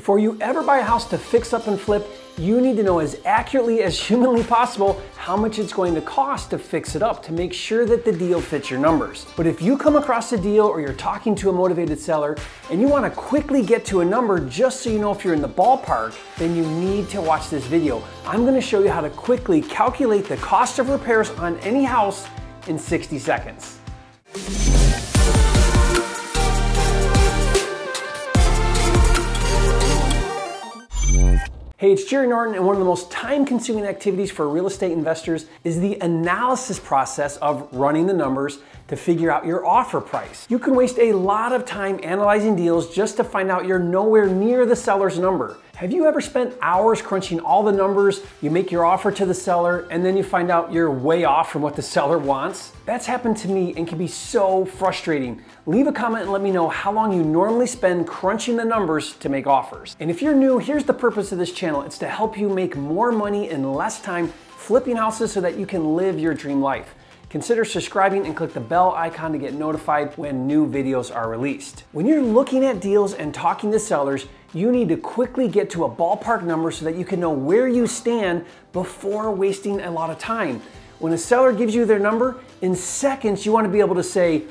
Before you ever buy a house to fix up and flip, you need to know as accurately as humanly possible how much it's going to cost to fix it up to make sure that the deal fits your numbers. But if you come across a deal or you're talking to a motivated seller and you want to quickly get to a number just so you know if you're in the ballpark, then you need to watch this video. I'm going to show you how to quickly calculate the cost of repairs on any house in 60 seconds. Hey, it's Jerry Norton, and one of the most time consuming activities for real estate investors is the analysis process of running the numbers to figure out your offer price. You can waste a lot of time analyzing deals just to find out you're nowhere near the seller's number. Have you ever spent hours crunching all the numbers? You make your offer to the seller and then you find out you're way off from what the seller wants? That's happened to me and can be so frustrating. Leave a comment and let me know how long you normally spend crunching the numbers to make offers. And if you're new, here's the purpose of this channel. It's to help you make more money in less time flipping houses so that you can live your dream life. Consider subscribing and click the bell icon to get notified when new videos are released. When you're looking at deals and talking to sellers, you need to quickly get to a ballpark number so that you can know where you stand before wasting a lot of time. When a seller gives you their number, in seconds you want to be able to say,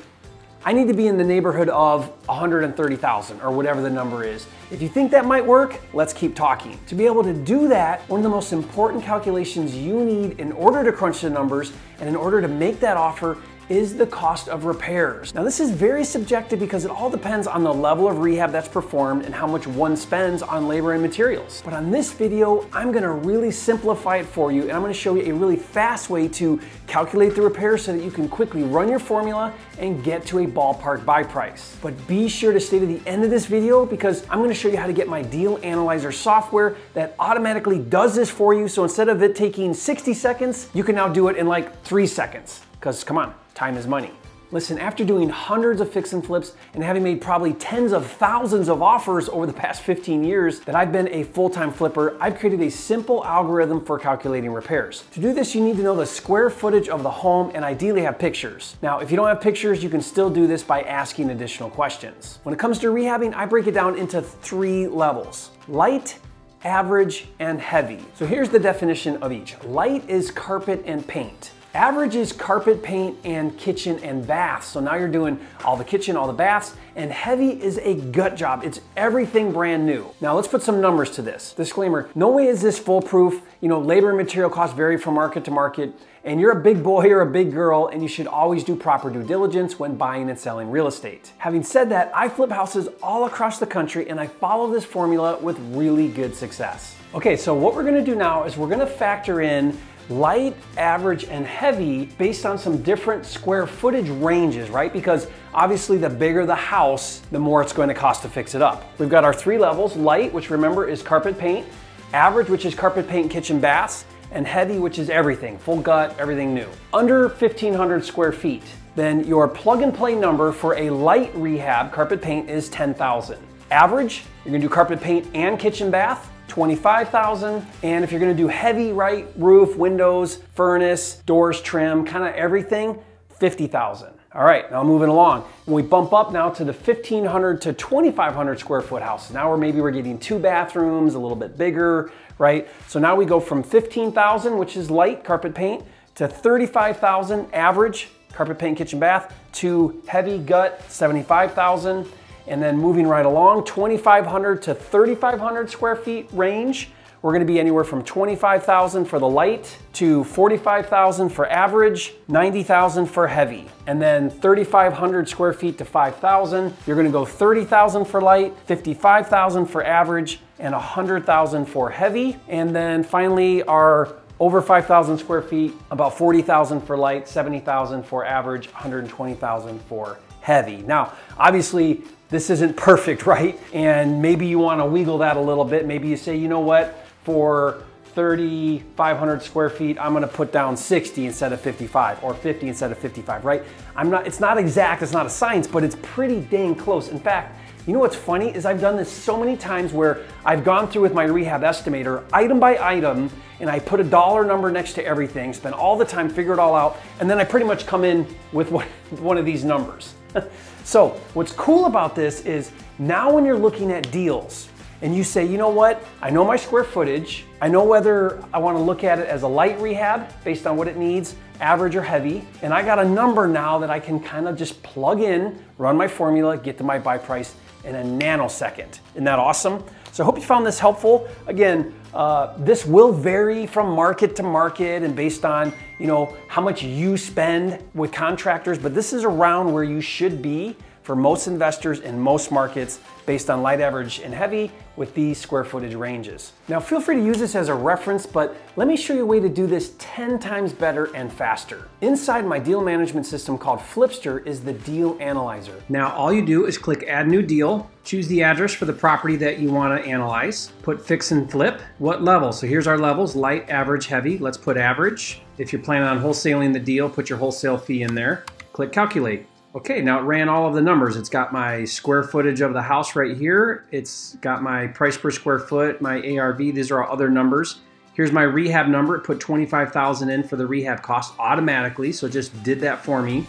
I need to be in the neighborhood of 130,000 or whatever the number is. If you think that might work, let's keep talking. To be able to do that, one of the most important calculations you need in order to crunch the numbers and in order to make that offer is the cost of repairs. Now this is very subjective because it all depends on the level of rehab that's performed and how much one spends on labor and materials. But on this video, I'm gonna really simplify it for you and I'm gonna show you a really fast way to calculate the repairs so that you can quickly run your formula and get to a ballpark buy price. But be sure to stay to the end of this video because I'm gonna show you how to get my deal analyzer software that automatically does this for you. So instead of it taking 60 seconds, you can now do it in like three seconds. Because come on, time is money. Listen, after doing hundreds of fix and flips and having made probably tens of thousands of offers over the past 15 years that I've been a full-time flipper, I've created a simple algorithm for calculating repairs. To do this, you need to know the square footage of the home and ideally have pictures. Now, if you don't have pictures, you can still do this by asking additional questions. When it comes to rehabbing, I break it down into three levels. Light, average, and heavy. So here's the definition of each. Light is carpet and paint. Average is carpet paint and kitchen and baths. So now you're doing all the kitchen, all the baths, and heavy is a gut job. It's everything brand new. Now let's put some numbers to this. Disclaimer, no way is this foolproof. You know, labor and material costs vary from market to market, and you're a big boy or a big girl, and you should always do proper due diligence when buying and selling real estate. Having said that, I flip houses all across the country, and I follow this formula with really good success. Okay, so what we're gonna do now is we're gonna factor in light, average, and heavy based on some different square footage ranges, right? Because obviously the bigger the house, the more it's going to cost to fix it up. We've got our three levels, light, which remember is carpet paint, average, which is carpet paint, kitchen, baths, and heavy, which is everything, full gut, everything new. Under 1,500 square feet, then your plug and play number for a light rehab carpet paint is 10,000. Average, you're gonna do carpet paint and kitchen bath, 25,000. And if you're gonna do heavy, right, roof, windows, furnace, doors, trim, kind of everything, 50,000. All right, now moving along. We bump up now to the 1,500 to 2,500 square foot houses. Now we're maybe we're getting two bathrooms, a little bit bigger, right? So now we go from 15,000, which is light carpet paint, to 35,000 average carpet paint kitchen bath, to heavy gut 75,000, and then moving right along, 2,500 to 3,500 square feet range. We're gonna be anywhere from 25,000 for the light to 45,000 for average, 90,000 for heavy. And then 3,500 square feet to 5,000. You're gonna go 30,000 for light, 55,000 for average, and 100,000 for heavy. And then finally our over 5,000 square feet, about 40,000 for light, 70,000 for average, 120,000 for heavy. Now, obviously this isn't perfect, right? And maybe you wanna wiggle that a little bit. Maybe you say, you know what, for 3,500 square feet, I'm gonna put down 60 instead of 55 or 50 instead of 55, right? I'm not, it's not exact, it's not a science, but it's pretty dang close. In fact, you know what's funny is I've done this so many times where I've gone through with my rehab estimator item by item and I put a dollar number next to everything, spend all the time, figure it all out, and then I pretty much come in with one of these numbers. so what's cool about this is now when you're looking at deals and you say, you know what, I know my square footage, I know whether I wanna look at it as a light rehab based on what it needs, average or heavy, and I got a number now that I can kind of just plug in, run my formula, get to my buy price in a nanosecond. Isn't that awesome? So I hope you found this helpful. Again, uh, this will vary from market to market and based on you know how much you spend with contractors, but this is around where you should be for most investors in most markets based on light average and heavy with these square footage ranges. Now feel free to use this as a reference, but let me show you a way to do this 10 times better and faster. Inside my deal management system called Flipster is the deal analyzer. Now all you do is click add new deal, choose the address for the property that you wanna analyze, put fix and flip, what level? So here's our levels, light, average, heavy. Let's put average. If you're planning on wholesaling the deal, put your wholesale fee in there. Click calculate. Okay, now it ran all of the numbers. It's got my square footage of the house right here. It's got my price per square foot, my ARV. These are all other numbers. Here's my rehab number. It put 25,000 in for the rehab cost automatically, so it just did that for me.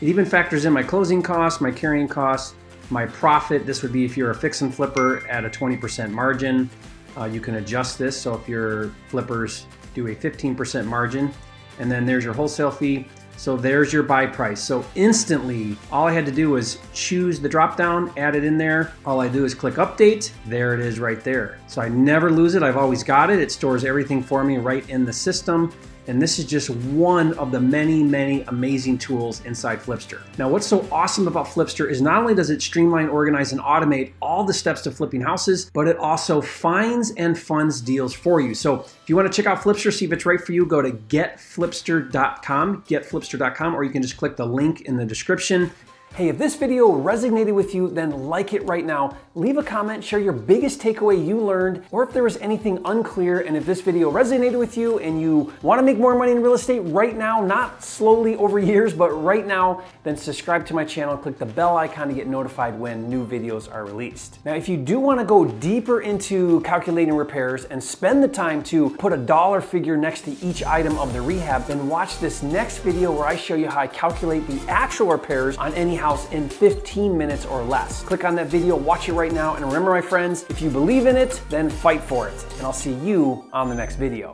It even factors in my closing costs, my carrying costs, my profit. This would be if you're a fix and flipper at a 20% margin. Uh, you can adjust this, so if your flippers do a 15% margin, and then there's your wholesale fee. So there's your buy price. So instantly, all I had to do was choose the drop down, add it in there. All I do is click update. There it is right there. So I never lose it. I've always got it. It stores everything for me right in the system. And this is just one of the many, many amazing tools inside Flipster. Now, what's so awesome about Flipster is not only does it streamline, organize, and automate all the steps to flipping houses, but it also finds and funds deals for you. So if you want to check out Flipster, see if it's right for you, go to getflipster.com, getflipster.com, or you can just click the link in the description. Hey, if this video resonated with you, then like it right now. Leave a comment, share your biggest takeaway you learned, or if there was anything unclear, and if this video resonated with you and you wanna make more money in real estate right now, not slowly over years, but right now, then subscribe to my channel click the bell icon to get notified when new videos are released. Now, if you do wanna go deeper into calculating repairs and spend the time to put a dollar figure next to each item of the rehab, then watch this next video where I show you how I calculate the actual repairs on any house in 15 minutes or less. Click on that video, watch it right now, and remember my friends, if you believe in it, then fight for it. And I'll see you on the next video.